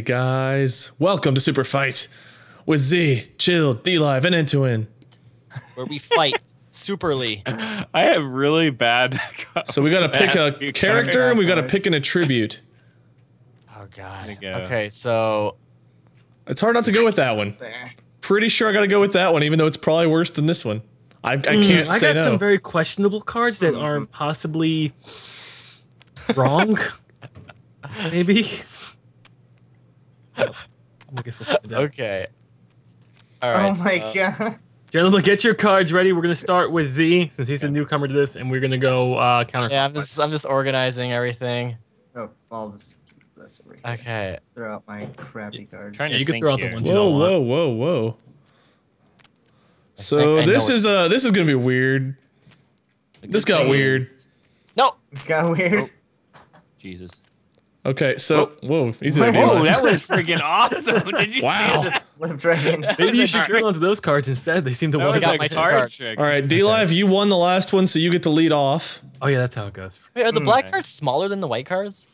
Hey guys, welcome to Super Fight with Z, Chill, D Live, and Entoan. where we fight superly. I have really bad. So we gotta pick a character and we gotta pick an attribute. Oh god. Go. Okay, so It's hard not to go with that one. There. Pretty sure I gotta go with that one, even though it's probably worse than this one. I, I can't Hmm, I got no. some very questionable cards that are possibly wrong. Maybe. I guess we'll find out. okay. All right. oh my so- god. Gentlemen, get your cards ready. We're gonna start with Z since he's a newcomer to this, and we're gonna go uh, counter. Yeah, I'm just I'm just organizing everything. Oh, I'll just keep this over here. Okay. Throw out my crappy cards. Trying Yeah, to you can throw out the here. ones you Whoa, don't want. whoa, whoa, whoa. So think I know this is uh this is gonna be weird. This got weird. No. It's got weird. Jesus. Okay, so whoa, he's in a Whoa, Whoa, that was freaking awesome! Did you? Wow. Jesus, flipped right. Maybe you should a scroll onto those cards instead. They seem to That want was got a my cards. trick. All right, D Live, you won the last one, so you get to lead off. Oh yeah, that's how it goes. Wait, are the Hmm. black cards smaller than the white cards?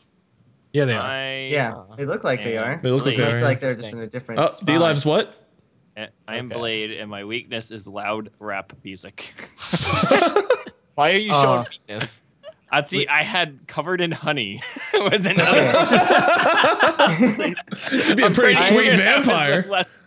Yeah, they are. I, Yeah, they look like they are. They look like they Looks are. like they're just in a different. Oh. D Live's what? I am Okay. Blade, and my weakness is loud rap music. Why are you Uh, showing weakness? I see. I had covered in honey. was another. You'd be a pretty sweet vampire. Less,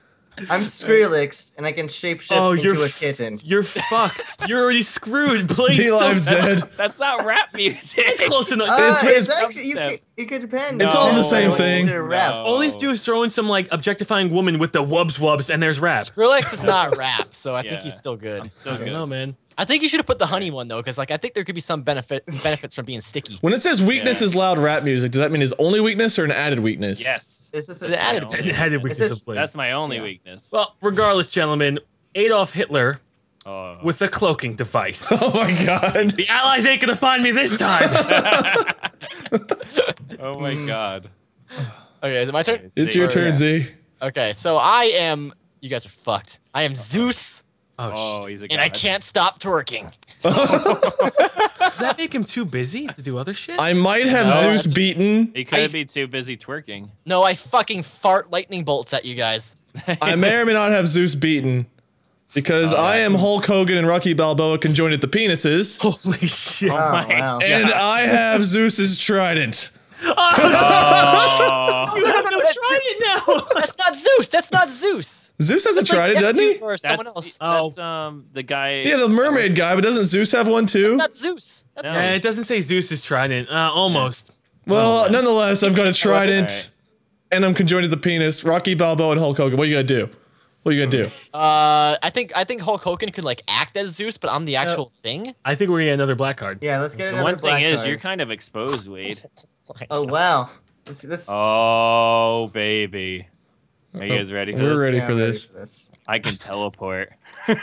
I'm Skrillex, and I can shapeshift Oh, you're into a f- kitten. You're fucked. You're already screwed. Blade. D Live's dead. that's not rap music. It's close enough. Uh, It's- it's, it's- actually you dubstep. could, it could depend. It's all the No. same It's thing. a rap. No. All he's do is throw in some like objectifying woman with the wubs wubs, and there's rap. Skrillex is not rap, so I think Yeah. he's still good. I'm still I don't good. know, man. I think you should have put the honey one though, because like I think there could be some benefit benefits from being sticky. When it says weakness Yeah. is loud rap music, does that mean his only weakness or an added weakness? Yes. It's just It's a, an added only- And it had a weakness Is of Blade. That's my only Yeah. weakness. Well, regardless, gentlemen, Adolf Hitler Oh. with a cloaking device. Oh my god. the Allies ain't gonna find me this time. oh my mm. god. Okay, is it my turn? It's your oh, turn, Z. Okay, so I am. You guys are fucked. I am uh-huh. Zeus, oh, Oh, he's a and I can't stop twerking. Does that make him too busy to do other shit? I might have No, Zeus beaten. He could I- be too busy twerking. No, I fucking fart lightning bolts at you guys. I may or may not have Zeus beaten. Because oh, I am Hulk Hogan and Rocky Balboa conjoined at the penises. Holy shit! Oh, oh wow. And I have Zeus's trident. Oh, you have no trident now. That's not Zeus. That's not Zeus. Zeus has a That's like trident, doesn't he? Or someone that's, else. Oh. that's um the guy. Yeah, the mermaid guy, but doesn't Zeus have one too? Not Zeus. That's No. not- it doesn't say Zeus is trident. Uh, almost. Well, nonetheless, I've got a trident Alright. and I'm conjoined at the penis. Rocky Balboa and Hulk Hogan. What you gonna do? What you gonna do? Uh, I think I think Hulk Hogan could like act as Zeus, but I'm the actual thing. I think we're gonna get another black card. Yeah, let's get The another one thing black is, card. you're kind of exposed, Wade. Oh wow. This, this, Oh baby, are you guys ready for We're this? ready yeah, for I'm this. this. I can teleport.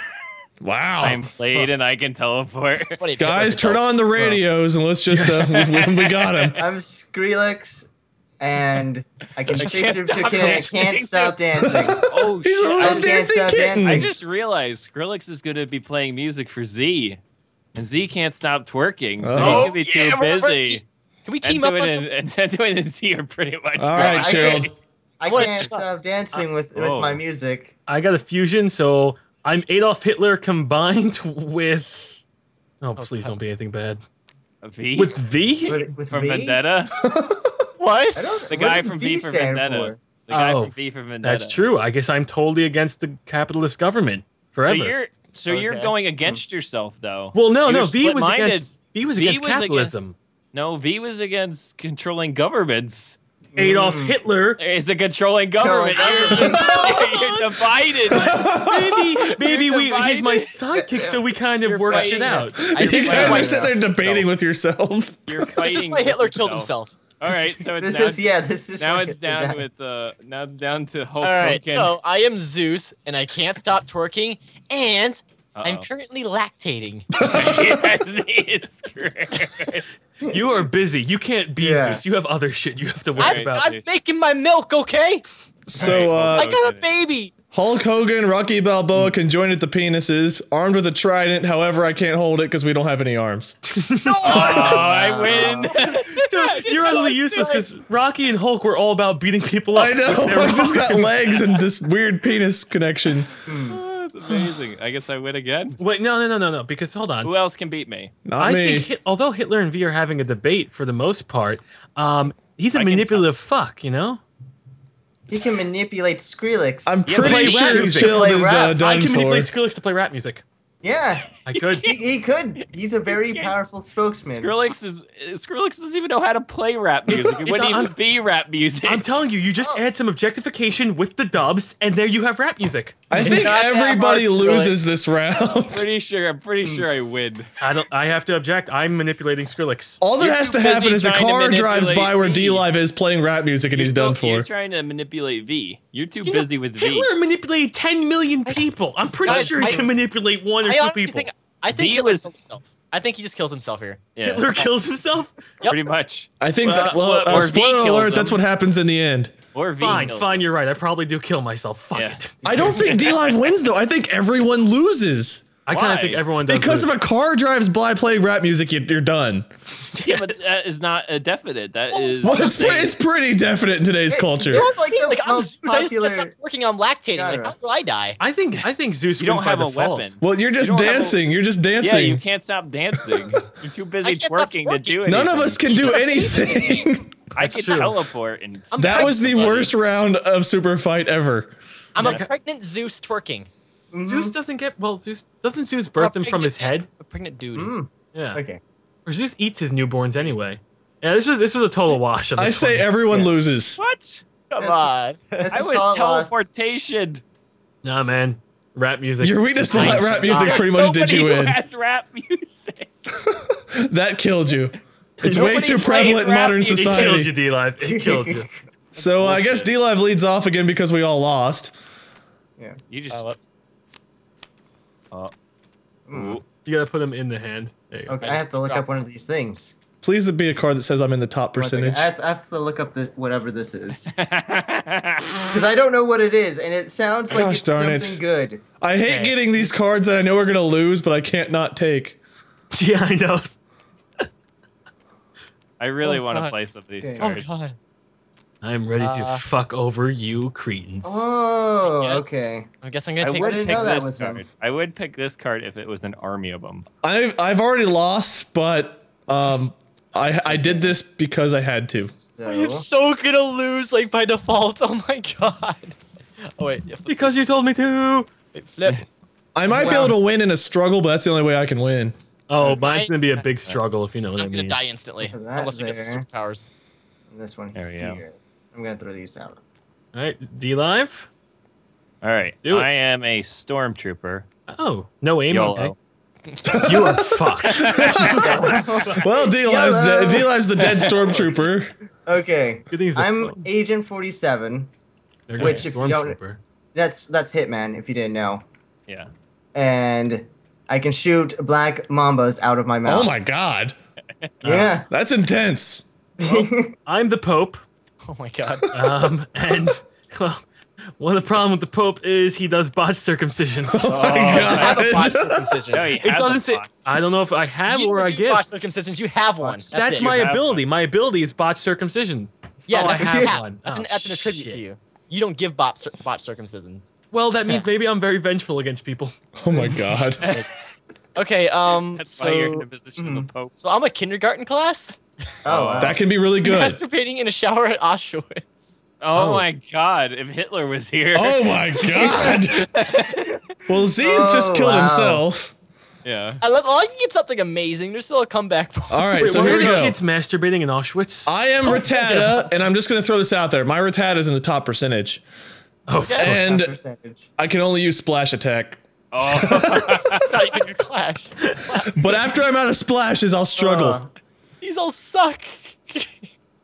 Wow. I'm Blade and I can teleport. Guys, turn on the radios and let's just uh, we, we got him. I'm Skrillex, and I can can't shapeshift to stop kitten. I dancing. can't stop dancing. Oh He's a shit! little I can't dancing stop kitten. dancing. I just realized Skrillex is gonna be playing music for Z, and Z can't stop twerking, so Oh, he could be yeah, too we're- we're busy. Te- Can we team up Antoine on and, something? and Antoine and Z are pretty much. All right, I can't- I can't stop dancing with with Oh. my music. I got a fusion, so I'm Adolf Hitler combined with. Oh, oh please don't be anything bad. V With V? With, with from V? Vendetta. What? The guy does from V for Vendetta. for? The guy Oh, from V for Vendetta. That's true. I guess I'm totally against the capitalist government forever. So you're so you're going against yourself though. well, no, you're no. V was against. V was V against was against- capitalism. No, V was against controlling governments. Adolf Mm. Hitler. is a controlling government. You're, you're divided. Maybe, maybe You're we. He's my divided. sidekick, so we kind of work shit out. I You guys are why, sitting there debating with yourself. You're this is why Hitler killed himself. All right, so it's this down, is yeah. This is now it's down died. with uh now it's down to Hulk All right, Hogan. so I am Zeus, and I can't stop twerking, and I'm currently lactating. yes, he is screwed. You are busy. You can't be Yeah. Zeus. You have other shit you have to worry I'm, about. I'm making my milk, okay? So uh, I got a baby. Hulk Hogan, Rocky Balboa can join at the penises, armed with a trident. However, I can't hold it because we don't have any arms. Oh, I win. So you're utterly useless because Rocky and Hulk were all about beating people up. I know. I just got legs and this weird penis connection. That's amazing. I guess I win again. Wait, no, no, no, no, no. Because hold on. Who else can beat me? Not I me. think although Hitler and V are having a debate for the most part, um, he's a I manipulative fuck. You know. He can manipulate Skrillex. I'm pretty play sure music. Chilled Play is rap. uh, I done can for. manipulate Skrillex to play rap music. yeah, I could. he, he could. He's a very powerful spokesman. Skrillex is Skrillex doesn't even know how to play rap music. It wouldn't on- even be rap music. I'm telling you, you just Oh. add some objectification with the dubs, and there you have rap music. I think everybody hard, loses this round. pretty sure. I'm pretty hmm. sure I win. I don't. I have to object. I'm manipulating Skrillex. All that You're has to happen is a trying car drives by where. D Live is playing rap music and he's done Still- You're for. trying to manipulate V. You're too You know, busy with V. Hitler manipulated 10 million people. I'm pretty I- sure he I- can manipulate one or I two people. think I think V Hitler was- kills himself. I think he just kills himself here. Yeah, Hitler kills himself. Yep. pretty much. I think that, Uh, well, or uh, spoiler kills alert, that's what happens in the end. Or V. Fine, fine. him. You're right. I probably do kill myself. Fuck Yeah. it. I don't think D Live wins though. I think everyone loses. I kind of think everyone does. Because lose. if a car drives by playing rap music, you- you're done. Yeah, but that is not a definite. That is. Well, it's, pre- something- it's pretty definite in today's culture. It's like the Like I'm most Zeus, I just popular. stopped working on lactating. Like how will I die? I think I think Zeus You don't have a default. weapon. Well, you're just don't have a- dancing. You're just dancing. Yeah, you can't stop dancing. You're too busy I twerking to do twerking. anything. None of us can do anything. I That's can true. teleport and. I'm that was the worst round of Super Fight ever. I'm a pregnant Zeus twerking. Zeus doesn't get well. Zeus doesn't Zeus birth I'm him from his head. A pregnant dude. Mm, Yeah. okay. Or Zeus eats his newborns anyway. Yeah, this was this was a total wash. On I say one. everyone Yeah. loses. What? Come That's on. That's I just was called loss. teleportation. Nah, man. Rap music. Your weakness to Fine. rap music pretty much did you who in. has rap music. That killed you. It's way too prevalent in modern music. It killed society. you, D Live. It killed you. So I guess D Live leads off again because we all lost. Yeah. You just. Oh, whoops. Oh. Mm. You gotta put them in the hand. There you go. Okay, I have to look up one of these things. Please be a card that says I'm in the top percentage. I have, I have to look up the whatever this is because I don't know what it is, and it sounds like Gosh it's darn it. something good. I hate Okay. getting these cards that I know we're gonna lose, but I can't not take. Yeah, I know. I really Oh, want to play some of these Okay. Oh cards. god. I'm ready to Uh, fuck over you, cretins. Oh, Yes. okay. I guess I'm gonna take would this. pick know this was them. card. I would pick this card if it was an army of them. I've I've already lost, but um, I I did this because I had to. So I'm so gonna lose like by default. Oh my god. Oh wait, yeah, Because you told me to. wait, flip. I might be able to win in a struggle, but that's the only way I can win. Oh, mine's I- gonna be a big struggle if you know what I mean. I'm gonna die instantly Put that unless I get some superpowers. and this one There we go. Here. I'm gonna throw these out. All right, D Live. All right. do it. I am a stormtrooper. Oh, no aim. YOLO. Okay. You are fucked. Well, D Live's Yellow. D Live's the dead stormtrooper. Okay, Good thing he's a I'm clone. Agent 47. There which goes if you don't- stormtrooper. That's that's Hitman. If you didn't know, Yeah. and I can shoot black mambas out of my oh mouth. Oh my god, Yeah. that's intense. I'm the Pope. Oh my god. Um, and well, one of the problem with the Pope is he does botched circumcisions. Oh my I have a god. botched circumcision. No, it doesn't a say. I don't know if I have You or I do get. botched circumcisions. You have one. That's, That's it. my You have ability. My ability is botched circumcision. Yeah, Oh, that's I have have. one. That's, an, Oh, that's an attribute shit. to you. You don't give bot, cir- bot circumcision. Well, that means maybe I'm very vengeful against people. Oh my god. Okay, um, That's so, why you're in the position of mm-hmm. the Pope. so I'm a kindergarten class. Oh, wow. That can be really good. Masturbating in a shower at Auschwitz. Oh, Oh. my god, if Hitler was here. Oh my god. Well, Z's just Oh, killed wow. himself. Yeah. Unless, well, I can get something amazing. There's still a comeback. for- All right, Wait, so here are we the go. kids masturbating in Auschwitz? I am Rattata, and I'm just gonna throw this out there. My Rattata is in the top percentage, oh, Okay. and percentage. I can only use splash attack. Oh, That's how you your clash. But after I'm out of splashes, I'll struggle. Uh, These all suck.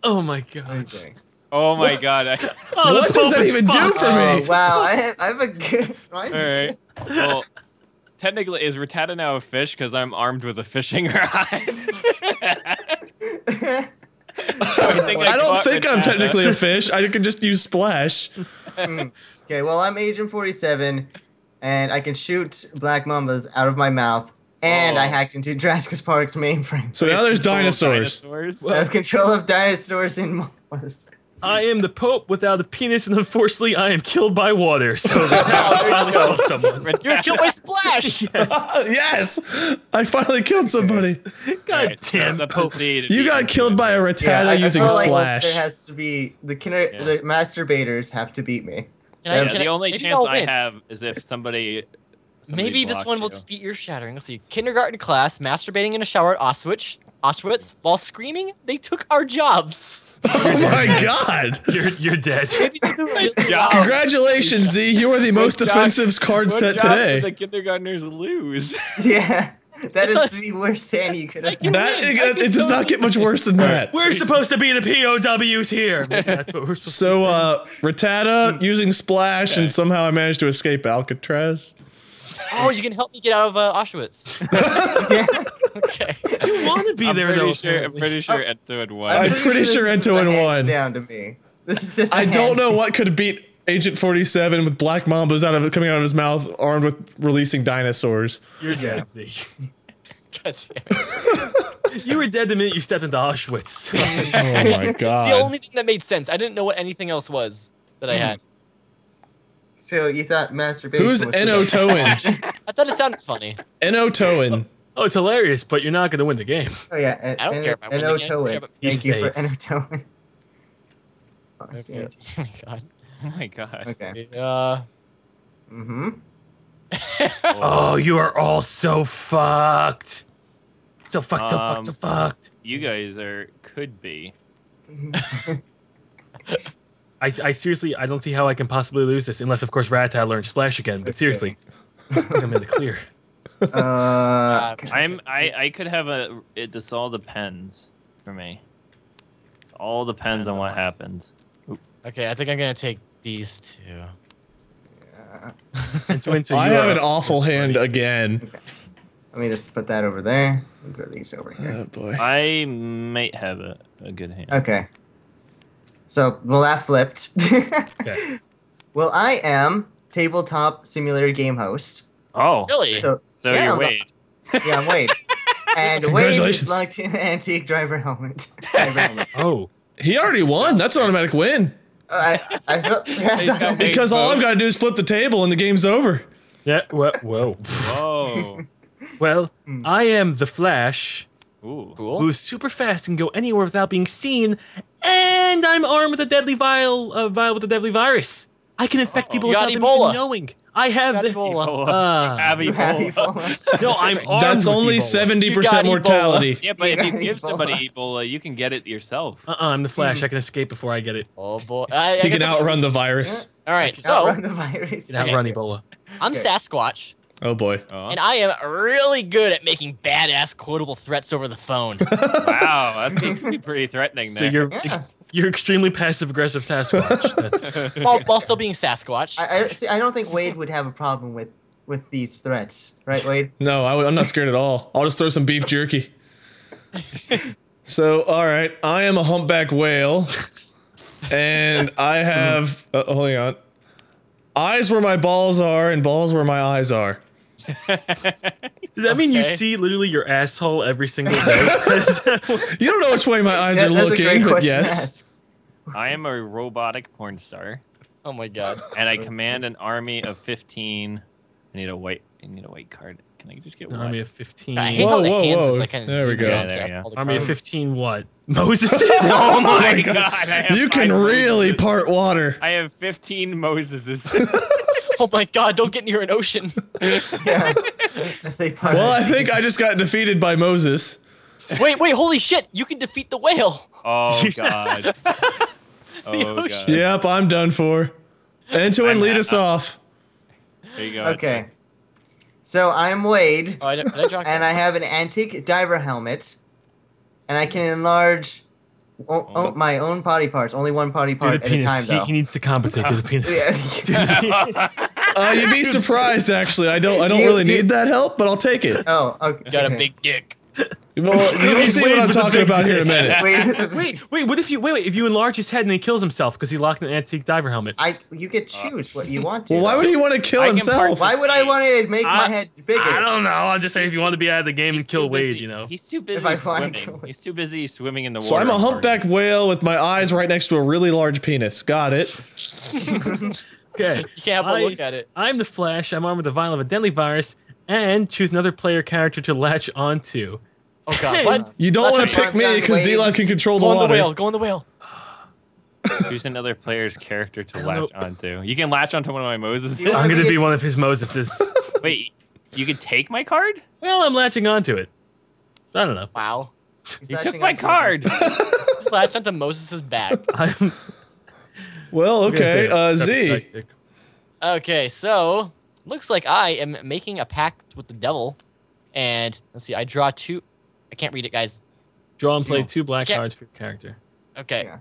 oh my god. okay. oh my god. I, Oh, oh What does that that is even do fucked. for me? Oh, wow, I have, I have a good. all right. Well, technically, is Rattata now a fish? Because I'm armed with a fishing rod. I, think I don't caught think I'm technically a fish. I can just use splash. Hmm. Okay, well, I'm Agent 47, and I can shoot black mambas out of my mouth, and I Oh. hacked into Jurassic Park's mainframe. So now there's dinosaurs. dinosaurs? I have control of dinosaurs in mambas. I am the Pope without a penis, and unfortunately, I am killed by water. So I finally killed someone. You're killed by Splash. yes, I finally killed somebody. God Alright, damn it's up to Pope. Z to You got killed by a Yeah, Rattata I, I using like splash. there has to be the kinder, Yeah. the masturbators have to beat me. Can I- Yeah, can the I- only chance I'll I win. have is if somebody. Somebody Maybe this blocks one will you. just beat your shattering. Let's see. Kindergarten class masturbating in a shower at Auschwitz. Auschwitz while screaming, they took our jobs. Oh my god! You're you're dead. Maybe they do really job. well. Congratulations, Z. You are the most job- offensive card What set job today. did the kindergartners lose? Yeah, that is It's a- the worst hand you could have. That win. it, it does not get much worse than that. We're supposed to be the POWs here. That's what we're supposed So, uh, Rattata using splash, and somehow I managed to escape Alcatraz. Oh, you can help me get out of uh, Auschwitz. okay. You want to be I'm there pretty though. sure. I'm pretty sure Ento had won. I'm pretty sure Ento a and hands one. Down to me. This is just. I I don't know what could beat Agent 47 with black mambas out of coming out of his mouth, armed with releasing dinosaurs. You're dead, Z. God damn it. You were dead the minute you stepped into Auschwitz. Oh my god. It's god! the only thing that made sense. I didn't know what anything else was that I had. So you thought masturbation? Who's was Eno Toin? I thought it sounded funny. Eno Toin. oh, it's hilarious, but you're not going to win the game. Oh yeah, En- I don't En- care if I win the game, it's Toin. about- He Thank you for stays. Eno Toin. Oh, Okay. Oh my god. oh my god. Okay. Uh, Mm-hmm. Oh, you are all so fucked. So fucked, so fucked, so Um, fucked. You guys are could be. I, I seriously, I don't see how I can possibly lose this unless, of course, Rattata learns Splash again. But seriously, I think I'm in the clear. Uh, Uh, I'm. I. I could have a. It. This all depends for me. It all depends on what happens. okay, I think I'm gonna take these two. And to win, so I you have an awful hand again. Let me just put that over there. and Put these over here. Oh boy. I might have a, a good hand. Okay. So, well, that flipped. Okay. Well, I am tabletop simulator game host. Oh. Really? So, So Yeah, you're I'm- Wade. yeah, I'm Wade. And Wade Congratulations. is locked in an antique driver helmet. driver helmet. Oh, He already won. That's an automatic win. Uh, I, I feel, He's got big Because all I've got to do is flip the table and the game's over. yeah. Whoa. whoa. Whoa. Well, I am the Flash, Ooh. Cool. who's super fast and go anywhere without being seen, and I'm armed with a deadly vial, uh, vial with a deadly virus. I can infect people You got without them even knowing. I have the. Ebola. Ah. Have you have Ebola. Ebola. no, I'm armed. That's with only Ebola. You got 70% Ebola. mortality. Yeah, but if You you give Ebola. somebody Ebola, you can get it yourself. Uh-uh, I'm the Flash. I can escape before I get it. Oh boy. I, I He can outrun the virus. All right, so Outrun the virus. You can outrun Ebola. I'm Okay. Sasquatch, Oh boy. Oh. and I am really good at making badass quotable threats over the phone. wow, that's pretty- pretty, pretty threatening So you're Yeah. ex- you're extremely passive aggressive Sasquatch. While, while still being Sasquatch. I, I, see, I don't think Wade would have a problem with, with these threats. Right, Wade? No, I, am not scared at all. I'll just throw some beef jerky. so, all right, I am a humpback whale, and I have. Uh, hold on. Eyes where my balls are, and balls where my eyes are. does that mean you see literally your asshole every single day? You don't know which way my eyes Yeah, are looking, but yes. I am a robotic porn star, oh my god. and I command an army of 15. I need a white. I need a white card. Can I just get one? Army of 15. I hate Whoa, how the whoa, hands is whoa. like kind of There we go. Yeah, there you go. Army of 15 what? Moses? Oh, oh my God. god! You can really Moseses. part water. I have 15 Moseses. Oh my god, don't get near an ocean. Yeah. As they part Well, I think I just got defeated by Moses. wait, wait, holy shit, you can defeat the whale. oh god. Oh god. Yep, I'm done for. Antoine, I'm lead us off. There you go. Okay. So I'm Wade, Oh, I, did I and I have an antique diver helmet, and I can enlarge o- o- oh. my own body parts. Only one body Do part the at a penis. time, He, though. he needs to compensate to the penis. Yeah. Uh, you'd be surprised, actually. I don't. I don't You- really you- need that help, but I'll take it. oh, okay. You got a big dick. Well, you'll He's see what I'm talking big about here in a minute. Wait, Wait, wait. What if you wait? Wait. If you enlarge his head and he kills himself because he locked in an antique diver helmet? I you get choose what you want to. Well, why would he want to kill I himself? Why would I want to make my head bigger? I don't know. I'm just saying if you want to be out of the game and kill busy- Wade, you know. He's too busy swimming. He's too busy swimming in the water. So I'm a humpback farting. whale with my eyes right next to a really large penis. Got it. Okay. You can't help but I- look at it. I'm the Flash. I'm armed with the vial of a deadly virus, and choose another player character to latch onto. Oh god, what? You don't want to pick me because waves. D-Lon can control the Go on the whale. Go on the whale. Choose another player's character to latch onto. You can latch onto one of my Moses. I'm gonna be one of his Moseses. Wait, you can take my card? well, I'm latching onto it. I don't know. Wow. He's You took my card. Just latched onto Moses' back. I'm Well, I'm gonna say okay. Uh, Z. Okay, so looks like I am making a pact with the devil, and let's see. I draw two. I can't read it, guys. Draw and play two black Yeah. cards for your character. Okay. Yeah.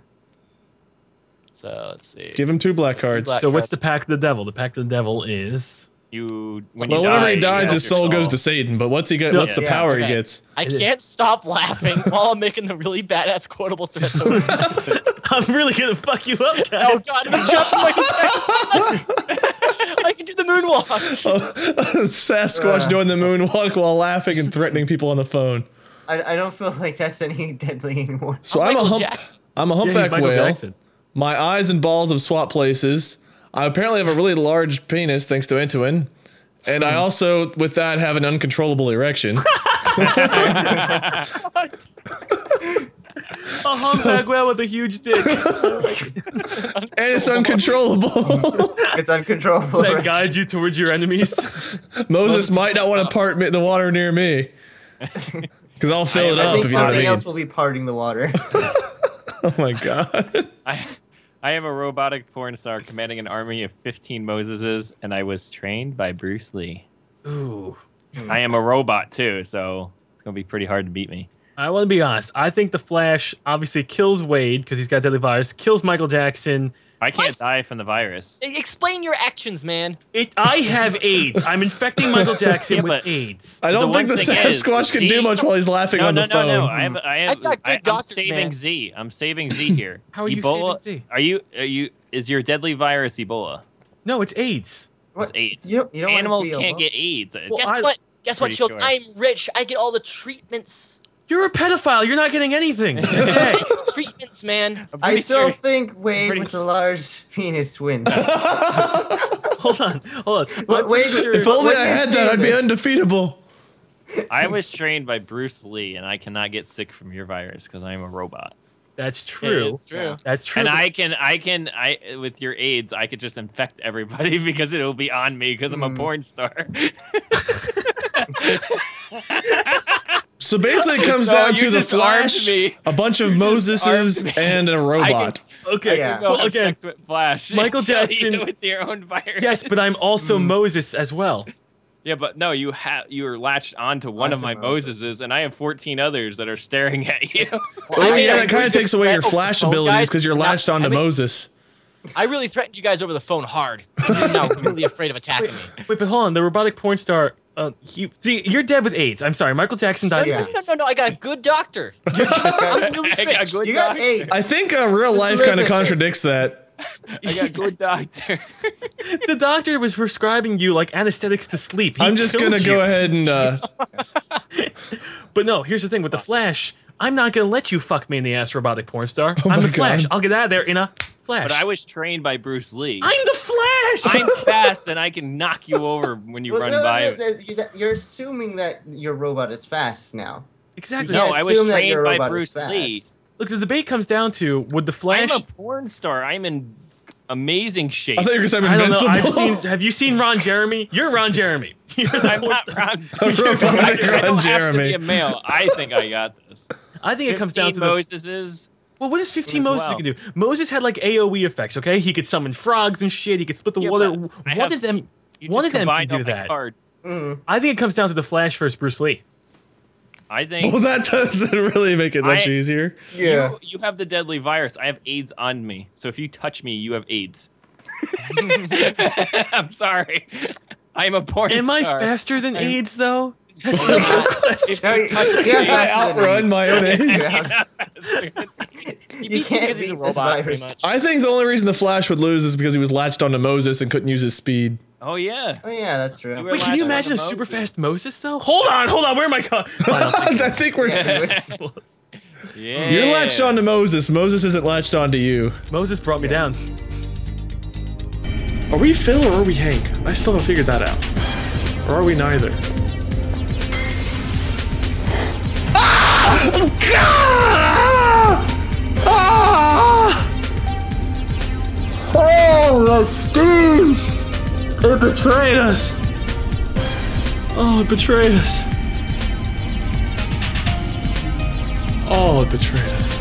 So let's see. Give him two black So two cards. black- So what's the pact of the devil? The pact of the devil is You when well, you whenever die, he dies, his soul your goes to Satan. But what's he get? No. What's the Yeah. power he gets? I can't stop laughing while I'm making the really badass quotable threats. I'm really gonna fuck you up, guys. oh god, I'm jumping like a I can do the moonwalk. Sasquatch Uh. doing the moonwalk while laughing and threatening people on the phone. I, I don't feel like that's any deadly anymore. So I'm I'm, a hump. Jackson. I'm a humpback Michael whale. Jackson. My eyes and balls have swapped places. I apparently have a really large penis thanks to Entoan. And I hmm. also, with that, have an uncontrollable erection. A humpback whale with a huge dick. and it's uncontrollable. It's uncontrollable. that guides you towards your enemies. Moses might not want to part the water near me. Because I'll fill it I I up think if you know what I something mean. else will be parting the water. Oh my god. I, I am a robotic porn star commanding an army of 15 Moseses, and I was trained by Bruce Lee. Ooh. I am a robot too, so it's gonna be pretty hard to beat me. I want to be honest. I think the Flash obviously kills Wade because he's got deadly virus. Kills Michael Jackson. I can't What? die from the virus. Explain your actions, man. It. I have AIDS. I'm infecting Michael Jackson Yeah, with AIDS. I don't The think the one thing is, Sasquatch can do much while he's laughing No, on no, the no, phone. no. I have, I have, I've got good I, I'm saving man. Z. I'm saving Z here. How are you Ebola, saving Z? Are you? Are you? Is your deadly virus Ebola? No, it's AIDS. What? AIDS. You you don't Animals can't get AIDS. Well, Guess I- what? Guess what, Pretty Shield? sure. I'm rich. I get all the treatments. You're a pedophile. You're not getting anything. You're treatments, man. I'm I pretty still sure- think Wade pretty with a large penis wins. hold on. Hold on. But I'm wait, sure- if only I had say that, I'd be undefeatable. I was trained by Bruce Lee, and I cannot get sick from your virus because I am a robot. That's true. That's true. That's true. And I can, I can, I with your AIDS, I could just infect everybody because it'll be on me because I'm a Mm. porn star. So basically, it comes So down to the Flash, me. a bunch of Moseses, and a robot. okay. Yeah. Go Well, have again, sex with Flash. Michael Kill you Jackson- with your own virus. yes, but I'm also hmm. Moses as well. Yeah, but no, you have you are latched onto one of my Moses. Moseses, and I have 14 others that are staring at you. Well, I made yeah, that kind of takes away your Flash abilities because you're Now, latched onto I mean- Moses. I really threatened you guys over the phone hard. You're now really afraid of attacking me. Wait, but hold on. The robotic porn star. Uh, he, see, you're dead with AIDS. I'm sorry. Michael Jackson died No, of no, AIDS. no, no, no, I got a good doctor. I'm really I got rich. good You got doctor. eight. I think uh, real Just life kind of with it. contradicts that. I got a good doctor. the doctor was prescribing you like anesthetics to sleep. He I'm just gonna you. go ahead and uh, But no, here's the thing with the Flash. I'm not gonna let you fuck me in the ass, robotic porn star. Oh I'm my the Flash. I'll get out of there in a flash. but I was trained by Bruce Lee. I'm the Flash. I'm fast and I can knock you over when you Well, run no, by. no, no, you- that- You're assuming that your robot is fast now. exactly. You No, can't I was assume that trained your by robot is Bruce fast. Lee. Look, the debate comes down to would the Flash? I'm a porn star. I'm in amazing shape. I thought you were gonna say I I'm don't know. invincible. I've seen. Have you seen Ron Jeremy? You're Ron Jeremy. You're the I'm not star. Ron. Robotic I Ron don't have to Jeremy. be a male. I think I got this. I think it comes down to the. Moses's. Well, what does 15 Moses well. can do? Moses had like AOE effects. Okay, he could summon frogs and shit. He could split the Yeah, water. but One have- of them. You One of them can do that. Cards. Mm. I think it comes down to the Flash versus Bruce Lee. I think Well, that doesn't really make it much I- easier. Yeah. you, you have the deadly virus. I have AIDS on me. So if you touch me, you have AIDS. I'm sorry. I'm a porn Am I faster than I'm- AIDS though? That's the real question. No, you- touch you're the- I outrun my own age. he You beats you can't because he's a robot, pretty much. I think the only reason the Flash would lose is because he was latched onto Moses and couldn't use his speed. Oh yeah. Oh yeah, that's true. Wait, can you imagine a onto super fast Moses though? Hold on, hold on. Where am I going? I think we're. Yeah. You're latched onto Moses. Moses isn't latched onto you. Moses brought me down. Are we Phil or are we Hank? I still haven't figured that out. Or are we neither? Ah! Ah! Oh, that steam! It betrayed us. Oh, it betrayed us. Oh, it betrayed us.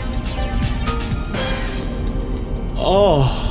Oh.